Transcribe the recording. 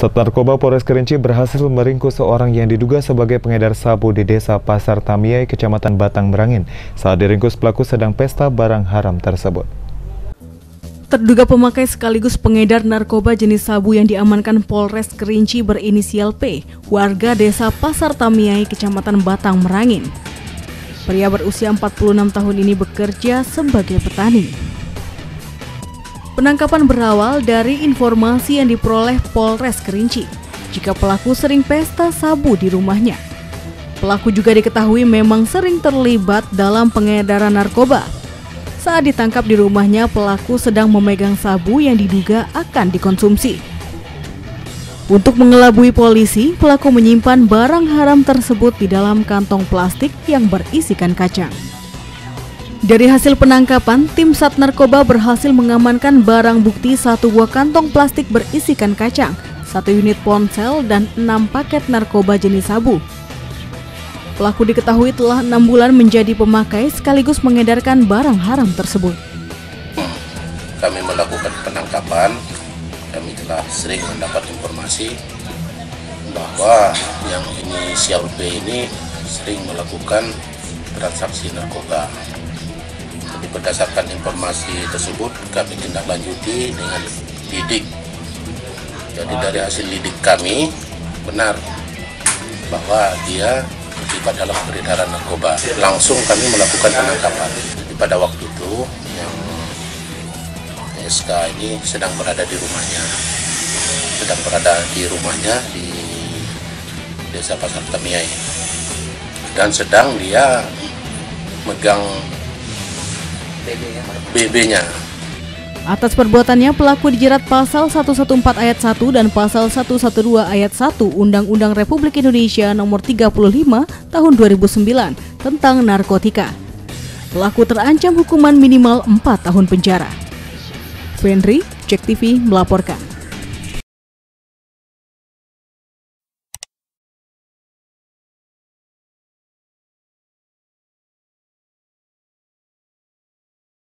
Sat Narkoba Polres Kerinci berhasil meringkus seorang yang diduga sebagai pengedar sabu di desa Pasar Tamiai, Kecamatan Batang Merangin. Saat diringkus, pelaku sedang pesta barang haram tersebut. Terduga pemakai sekaligus pengedar narkoba jenis sabu yang diamankan Polres Kerinci berinisial P, warga desa Pasar Tamiai, Kecamatan Batang Merangin. Pria berusia 46 tahun ini bekerja sebagai petani. Penangkapan berawal dari informasi yang diperoleh Polres Kerinci jika pelaku sering pesta sabu di rumahnya. Pelaku juga diketahui memang sering terlibat dalam pengedaran narkoba. Saat ditangkap di rumahnya, pelaku sedang memegang sabu yang diduga akan dikonsumsi. Untuk mengelabui polisi, pelaku menyimpan barang haram tersebut di dalam kantong plastik yang berisikan kacang. Dari hasil penangkapan, tim Sat Narkoba berhasil mengamankan barang bukti satu buah kantong plastik berisikan kacang, satu unit ponsel, dan enam paket narkoba jenis sabu. Pelaku diketahui telah enam bulan menjadi pemakai sekaligus mengedarkan barang haram tersebut. Kami melakukan penangkapan, kami telah sering mendapat informasi bahwa yang inisial B ini sering melakukan transaksi narkoba berdasarkan informasi tersebut kami tindak lanjuti dengan lidik. Jadi dari hasil lidik kami benar bahwa dia terlibat dalam peredaran narkoba. Langsung kami melakukan penangkapan. Jadi pada waktu itu yang SK ini sedang berada di rumahnya. Sedang berada di rumahnya di desa Pasar Tamiai. Dan sedang dia megang BB-nya. Atas perbuatannya, pelaku dijerat pasal 114 ayat 1 dan pasal 112 ayat 1 Undang-Undang Republik Indonesia nomor 35 tahun 2009 tentang narkotika. Pelaku terancam hukuman minimal 4 tahun penjara. Fenry, Cek TV melaporkan.